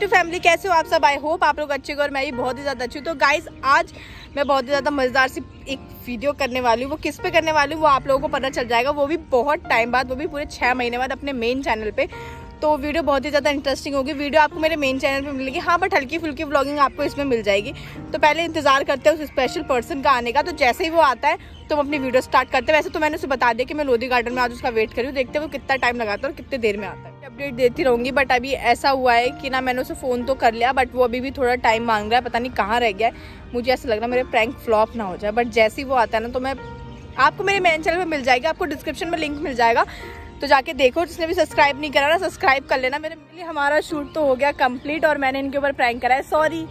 To family कैसे हो आप सब? आई होप आप लोग अच्छे हो और मैं भी बहुत ही ज़्यादा अच्छी हूँ। तो गाइज़ आज मैं बहुत ही ज़्यादा मज़ेदार सी एक वीडियो करने वाली हूँ। वो किस पे करने वाली हूँ, वो आप लोगों को पता चल जाएगा। वो भी बहुत टाइम बाद, वो भी पूरे छः महीने बाद अपने मेन चैनल पे। तो वीडियो बहुत ही ज़्यादा इंटरेस्टिंग होगी। वीडियो आपको मेरे मेन चैनल पे मिलेगी। हाँ बट हल्की फुल्की ब्लॉगिंग आपको इसमें मिल जाएगी। तो पहले इंतज़ार करते हैं उस स्पेशल पर्सन का आने का। तो जैसे ही वो आता है तो हम अपनी वीडियो स्टार्ट करते हैं। वैसे तो मैंने उसे बता दिया कि मैं लोधी गार्डन में आज उसका वेट करी देखते हैं वो कितना टाइम लगाता है और कितने देर में आता है। अपडेट देती रहूँगी बट अभी ऐसा हुआ है कि ना मैंने उसे फ़ोन तो कर लिया बट वो अभी भी थोड़ा टाइम मांग रहा है, पता नहीं कहाँ रह गया है। मुझे ऐसा लग रहा है मेरे प्रैंक फ्लॉप ना हो जाए बट जैसे ही वो आता है ना तो मैं, आपको मेरे मेन चैनल पर मिल जाएगा, आपको डिस्क्रिप्शन में लिंक मिल जाएगा तो जाके देखो, जिसने भी सब्सक्राइब नहीं करा ना सब्सक्राइब कर लेना। मेरे लिए हमारा शूट तो हो गया कंप्लीट और मैंने इनके ऊपर प्रैंक करा है। सॉरी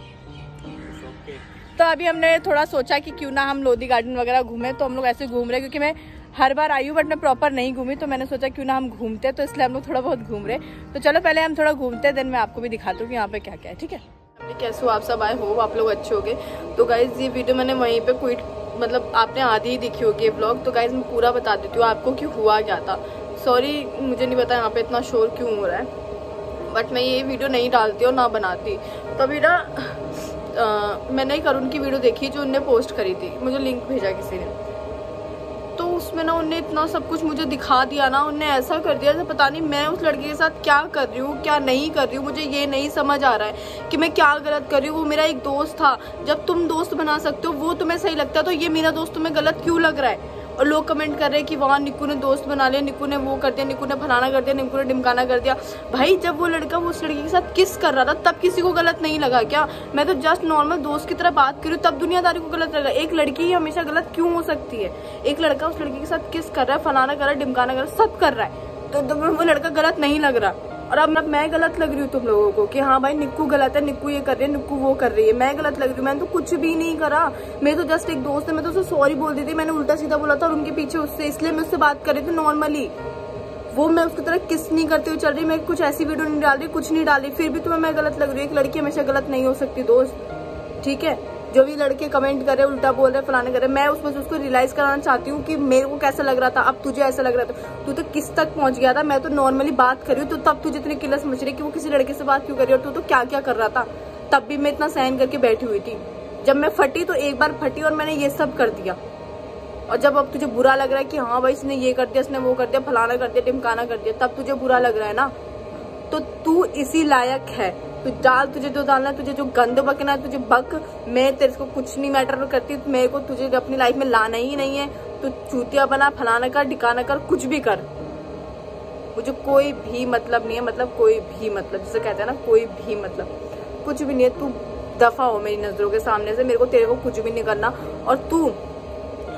तो अभी हमने थोड़ा सोचा कि क्यों ना हम लोधी गार्डन वगैरह घूमें तो हम लोग ऐसे घूम रहे क्योंकि मैं हर बार आई हूँ बट मैं प्रॉपर नहीं घूमी तो मैंने सोचा क्यों ना हम घूमते तो इसलिए हम लोग थोड़ा बहुत घूम रहे तो चलो पहले हम थोड़ा घूमते देन मैं आपको भी दिखाती हूँ कि यहाँ पे क्या क्या है, ठीक है? कैसे हो आप सब? आए हो आप लोग अच्छे हो गए तो गाइज़ ये वीडियो मैंने वहीं पे क्विट मतलब आपने आधी ही दिखी होगी ये ब्लॉग तो गाइज़ मैं पूरा बता देती हूँ आपको कि हुआ क्या था। सॉरी मुझे नहीं पता यहाँ पे इतना शोर क्यों हो रहा है। बट मैं ये वीडियो नहीं डालती और ना बनाती। तो अभी ना मैंने एक अरुण की वीडियो देखी जो उनने पोस्ट करी थी। मुझे लिंक भेजा किसी ने। तो उसमें ना उनने इतना सब कुछ मुझे दिखा दिया ना, उनने ऐसा कर दिया जैसे पता नहीं मैं उस लड़की के साथ क्या कर रही हूँ, क्या नहीं कर रही हूँ, मुझे ये नहीं समझ आ रहा है कि मैं क्या गलत कर रही हूँ। वो मेरा एक दोस्त था, जब तुम दोस्त बना सकते हो, वो तुम्हें सही लगता है तो ये मेरा दोस्त तुम्हें गलत क्यों लग रहा है? और लोग कमेंट कर रहे हैं कि वहाँ निकू ने दोस्त बना लिया निकू ने वो कर दिया निकू ने फलाना कर दिया निकू ने डिमकाना कर दिया। भाई जब वो लड़का उस लड़की के साथ किस कर रहा था तब किसी को गलत नहीं लगा क्या? मैं तो जस्ट नॉर्मल दोस्त की तरह बात करूँ तब दुनियादारी को गलत लगा। एक लड़की ही हमेशा गलत क्यों हो सकती है? एक लड़का उस लड़की के साथ किस कर रहा है फलाना कर रहा है डिमकाना कर रहा है सब कर रहा है। तो, तो वो लड़का गलत नहीं लग रहा। और अब मैं गलत लग रही हूँ तुम लोगों को कि हाँ भाई निक्कू गलत है, निक्कू ये कर रही है, निक्कू वो कर रही है। मैं गलत लग रही हूँ, मैंने तो कुछ भी नहीं करा। मैं तो जस्ट एक दोस्त है, मैं तो उसे सॉरी बोल दी थी, मैंने उल्टा सीधा बोला था और उनके पीछे उससे, इसलिए मैं उससे बात कर रही थी नॉर्मली वो मैं उसकी तरह किस नहीं करती हुई चल रही, मैं कुछ ऐसी वीडियो नहीं डाल रही, कुछ नहीं डाल रही, फिर भी तुम्हें मैं गलत लग रही हूँ, एक लड़की हमेशा गलत नहीं हो सकती दोस्त। ठीक है? जो भी लड़के कमेंट करे उल्टा बोल रहे फलाने करे मैं उसमें से उसको रियलाइज़ कराना चाहती हूँ कि मेरे को कैसा लग रहा था, अब तुझे ऐसा लग रहा था। तू तो किस तक पहुँच गया था? मैं तो नॉर्मली बात करी हूँ तो तब तुझे इतनी किलत समझ रही कि वो किसी लड़के से बात क्यों करी और तू तो क्या क्या कर रहा था? तब भी मैं इतना सहन करके बैठी हुई थी। जब मैं फटी तो एक बार फटी और मैंने ये सब कर दिया। और जब अब तुझे बुरा लग रहा है कि हाँ भाई इसने ये कर दिया, इसने वो कर दिया, फलाना कर दिया टिमकाना कर दिया, तब तुझे बुरा लग रहा है ना? तो तू इसी लायक है। तू डाल तुझे जो डालना, तुझे जो गंद बकना है तुझे बक। मैं तेरे को कुछ नहीं मैटर करती। मेरे को तुझे अपनी लाइफ में लाना ही नहीं है। तू चूतिया बना, फलाना कर, ढिकाना कर, कुछ भी कर। मुझे कोई भी मतलब नहीं है। मतलब कोई भी मतलब जिसे कहते हैं ना, कोई भी मतलब। कुछ भी नहीं है। तू दफ़ा हो मेरी नज़रों के सामने से। मेरे को तेरे को कुछ भी नहीं करना। और तू,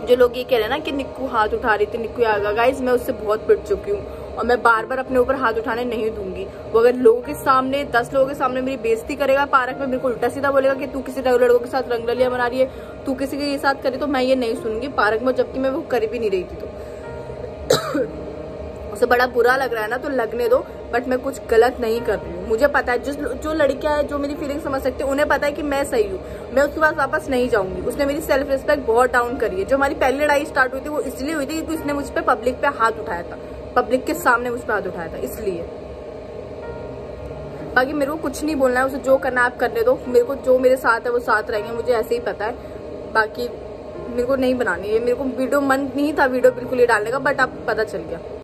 जो लोग ये कह रहे हैं ना कि निक्कू हाथ उठा रही थी, निक्कू आगा गाइज़ मैं उससे बहुत पिट चुकी हूँ। और मैं बार बार अपने ऊपर हाथ उठाने नहीं दूँगी। वो अगर लोगों के सामने, दस लोगों के सामने मेरी बेइज्जती करेगा, पार्क में बिल्कुल उल्टा सीधा बोलेगा कि तू किसी लड़कों के साथ रंगलिया बना रही है, तू किसी के साथ करे तो मैं ये नहीं सुनूँगी। पार्क में जबकि मैं वो कर भी नहीं रही थी तो। उसे बड़ा बुरा लग रहा है ना तो लगने दो बट मैं कुछ गलत नहीं कर रही हूँ। मुझे पता है, जिस जो लड़कियाँ है, जो मेरी फीलिंग समझ सकती है, उन्हें पता है कि मैं सही हूँ। मैं उसके पास वापस नहीं जाऊँगी। उसने मेरी सेल्फ रिस्पेक्ट बहुत डाउन करी है। जो हमारी पहली लड़ाई स्टार्ट हुई थी, वो इसलिए हुई थी क्योंकि उसने मुझ पर पब्लिक पे हाथ उठाया था। पब्लिक के सामने मुझ पर हाथ उठाया था, इसलिए। बाकी मेरे को कुछ नहीं बोलना है, उसे जो करना आप करने दो। मेरे को जो मेरे साथ है, वो साथ रहेंगे, मुझे ऐसे ही पता है। बाकी मेरे को नहीं बनानी है। मेरे को वीडियो मन नहीं था, वीडियो बिल्कुल ही डालने का बट अब पता चल गया।